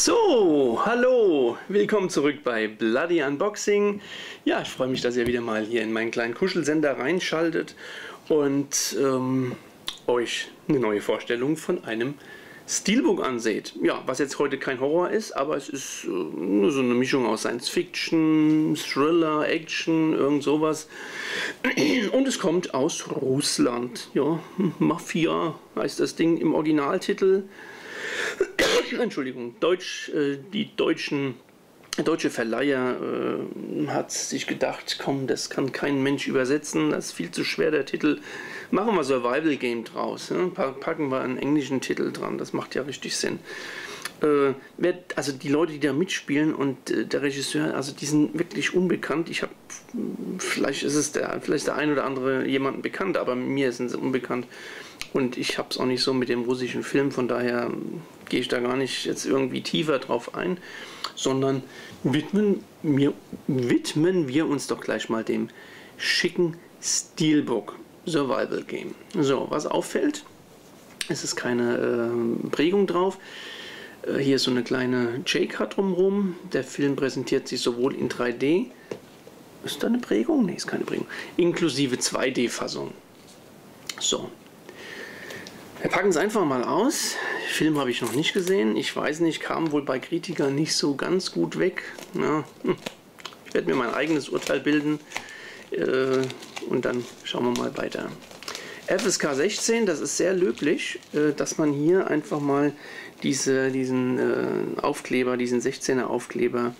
So, hallo, willkommen zurück bei Bloody Unboxing. Ja, ich freue mich, dass ihr wieder mal hier in meinen kleinen Kuschelsender reinschaltet und ähm, euch eine neue Vorstellung von einem Steelbook anseht. Ja, was jetzt heute kein Horror ist, aber es ist äh, nur so eine Mischung aus Science Fiction, Thriller, Action, irgend sowas. Und es kommt aus Russland. Ja, Mafia heißt das Ding im Originaltitel. Entschuldigung, Deutsch, äh, die deutschen deutsche Verleiher äh, hat sich gedacht, komm, das kann kein Mensch übersetzen, das ist viel zu schwer, der Titel. Machen wir Survival Game draus. Ja? Packen wir einen englischen Titel dran, das macht ja richtig Sinn. Äh, also die Leute, die da mitspielen und äh, der Regisseur, also die sind wirklich unbekannt. Ich habe, vielleicht ist es der, vielleicht der ein oder andere jemanden bekannt, aber mir sind sie unbekannt. Und ich habe es auch nicht so mit dem russischen Film, von daher gehe ich da gar nicht jetzt irgendwie tiefer drauf ein, sondern widmen, mir, widmen wir uns doch gleich mal dem schicken Steelbook Survival Game. So, was auffällt, es ist keine äh, Prägung drauf. Äh, hier ist so eine kleine J-Card drumherum. Der Film präsentiert sich sowohl in 3D. Ist da eine Prägung? Ne, ist keine Prägung. Inklusive 2D-Fassung. So, wir packen es einfach mal aus. Film habe ich noch nicht gesehen. Ich weiß nicht, kam wohl bei Kritikern nicht so ganz gut weg. Ja, hm. ich werde mir mein eigenes Urteil bilden äh, und dann schauen wir mal weiter. FSK 16, das ist sehr löblich, äh, dass man hier einfach mal diese, diesen äh, Aufkleber, diesen 16er Aufkleber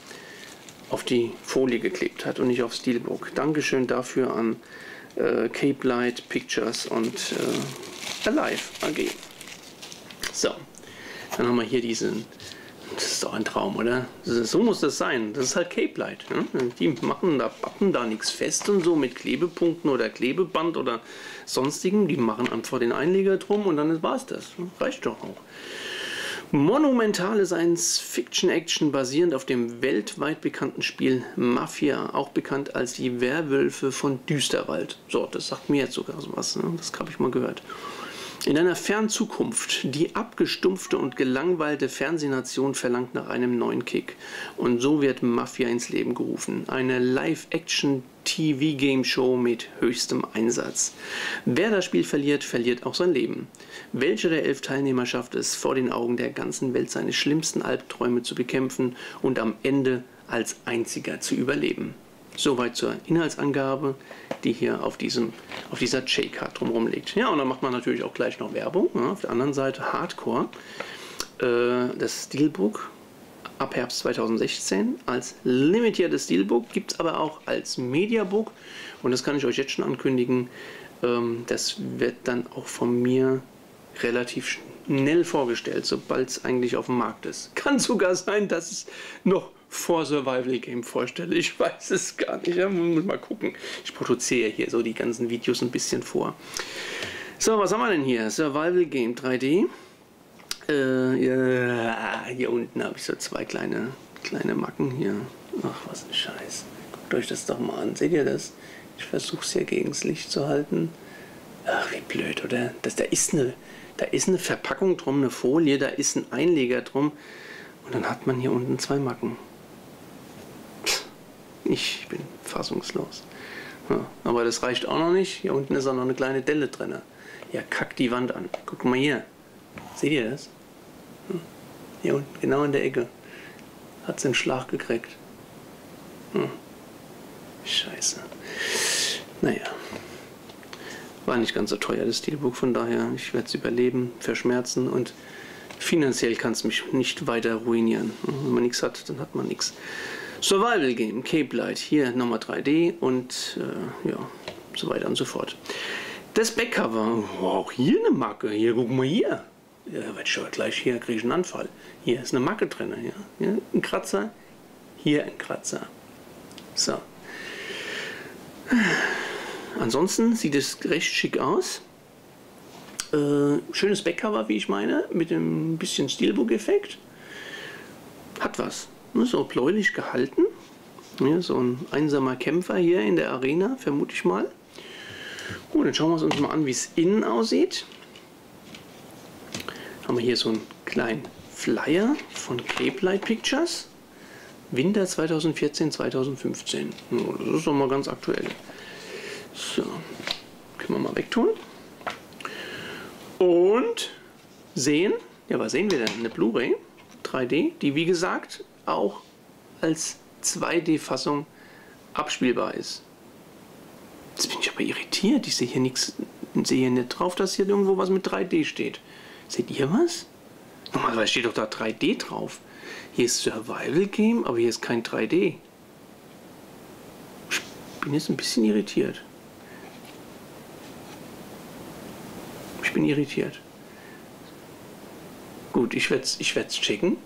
auf die Folie geklebt hat und nicht auf Steelbook. Dankeschön dafür an Cape Light Pictures und Alive AG. So, dann haben wir hier diesen. Das ist doch ein Traum, oder? So muss das sein. Das ist halt Cape Light. Ne? Die machen da, pappen da nichts fest und so mit Klebepunkten oder Klebeband oder sonstigen. Die machen einfach den Einleger drum und dann war es das. Reicht doch auch. Monumentale Science-Fiction-Action basierend auf dem weltweit bekannten Spiel Mafia, auch bekannt als die Werwölfe von Düsterwald. So, das sagt mir jetzt sogar sowas. Ne? Das habe ich mal gehört. In einer fernen Zukunft, die abgestumpfte und gelangweilte Fernsehnation verlangt nach einem neuen Kick. Und so wird Mafia ins Leben gerufen. Eine Live-Action-TV-Game-Show mit höchstem Einsatz. Wer das Spiel verliert, verliert auch sein Leben. Welcher der elf Teilnehmer schafft es, vor den Augen der ganzen Welt seine schlimmsten Albträume zu bekämpfen und am Ende als einziger zu überleben? Soweit zur Inhaltsangabe, die hier auf, diesem, auf dieser J-Card drumherum liegt. Ja, und dann macht man natürlich auch gleich noch Werbung. Ja, auf der anderen Seite Hardcore. Äh, das Steelbook ab Herbst 2016 als limitiertes Steelbook, gibt es aber auch als Mediabook. Und das kann ich euch jetzt schon ankündigen. Ähm, das wird dann auch von mir relativ schnell vorgestellt, sobald es eigentlich auf dem Markt ist. Kann sogar sein, dass es noch vor Survival Game vorstelle. Ich weiß es gar nicht. Ja, muss mal gucken. Ich produziere hier so die ganzen Videos ein bisschen vor. So, was haben wir denn hier? Survival Game 3D. Äh, ja, hier unten habe ich so zwei kleine, kleine Macken hier. Ach, was ein Scheiß. Guckt euch das doch mal an. Seht ihr das? Ich versuche es hier gegen das Licht zu halten. Ach, wie blöd, oder? Das, da, ist eine, da ist eine Verpackung drum, eine Folie, da ist ein Einleger drum. Und dann hat man hier unten zwei Macken. Ich bin fassungslos. Ja, aber das reicht auch noch nicht. Hier unten ist auch noch eine kleine Delle drin. Ja, kackt die Wand an. Guck mal hier. Seht ihr das? Hier unten, genau in der Ecke. Hat sie einen Schlag gekriegt. Hm. Scheiße. Naja. War nicht ganz so teuer, das Steelbook, von daher, ich werde es überleben, verschmerzen und finanziell kann es mich nicht weiter ruinieren. Wenn man nichts hat, dann hat man nichts. Survival Game, Cape Light, hier nochmal 3D und äh, ja, so weiter und so fort. Das Backcover, wow, auch hier eine Macke, hier, guck mal hier. Ja, wird schon gleich hier, kriege ich einen Anfall. Hier ist eine Macke drin, ja. hier ein Kratzer, hier ein Kratzer. So. Ansonsten sieht es recht schick aus. Äh, schönes Backcover, wie ich meine, mit einem bisschen Steelbook-Effekt. Hat was. So bläulich gehalten. Ja, so ein einsamer Kämpfer hier in der Arena, vermute ich mal. Gut, dann schauen wir uns mal an, wie es innen aussieht. Haben wir hier so einen kleinen Flyer von Cape Light Pictures. Winter 2014, 2015. das ist doch mal ganz aktuell. So, können wir mal wegtun. Und sehen, ja, was sehen wir denn? Eine Blu-ray 3D, die wie gesagt auch als 2D-Fassung abspielbar ist. Jetzt bin ich aber irritiert. Ich sehe hier nichts, sehe nicht drauf, dass hier irgendwo was mit 3D steht. Seht ihr was? Normalerweise steht doch da 3D drauf. Hier ist Survival Game, aber hier ist kein 3D. Ich bin jetzt ein bisschen irritiert. Ich bin irritiert. Gut, ich werde es ich checken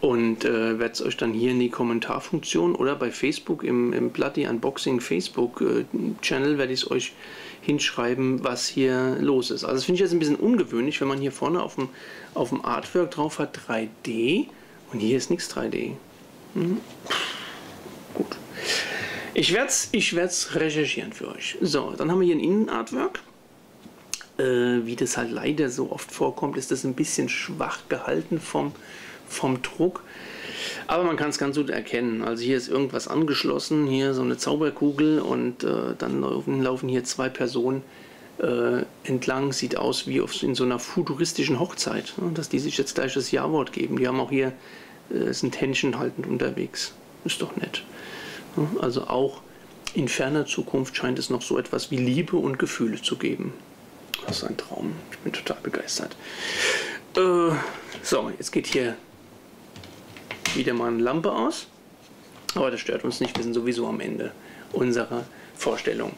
und äh, werde es euch dann hier in die Kommentarfunktion oder bei Facebook im, im Bloody Unboxing Facebook äh, Channel werde ich es euch hinschreiben, was hier los ist. Also das finde ich jetzt ein bisschen ungewöhnlich, wenn man hier vorne auf dem, auf dem Artwork drauf hat 3D und hier ist nichts 3D. Hm. Gut. Ich werde es ich recherchieren für euch. So, dann haben wir hier ein Innenartwork. Äh, wie das halt leider so oft vorkommt, ist das ein bisschen schwach gehalten vom, vom Druck. Aber man kann es ganz gut erkennen. Also hier ist irgendwas angeschlossen, hier so eine Zauberkugel und äh, dann laufen, laufen, hier zwei Personen äh, entlang. Sieht aus wie auf, in so einer futuristischen Hochzeit, ne? dass die sich jetzt gleich das Ja-Wort geben. Die haben auch hier, äh, sind Händchen haltend unterwegs. Ist doch nett. Ne? Also auch in ferner Zukunft scheint es noch so etwas wie Liebe und Gefühle zu geben. Das ist ein Traum. Ich bin total begeistert. Äh, so, jetzt geht hier wieder mal eine Lampe aus. Aber das stört uns nicht, wir sind sowieso am Ende unserer Vorstellung.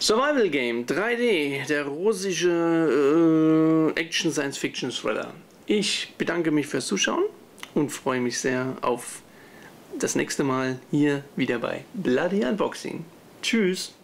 Survival Game 3D, der russische äh, Action Science Fiction Thriller. Ich bedanke mich fürs Zuschauen und freue mich sehr auf das nächste Mal hier wieder bei Bloody Unboxing. Tschüss!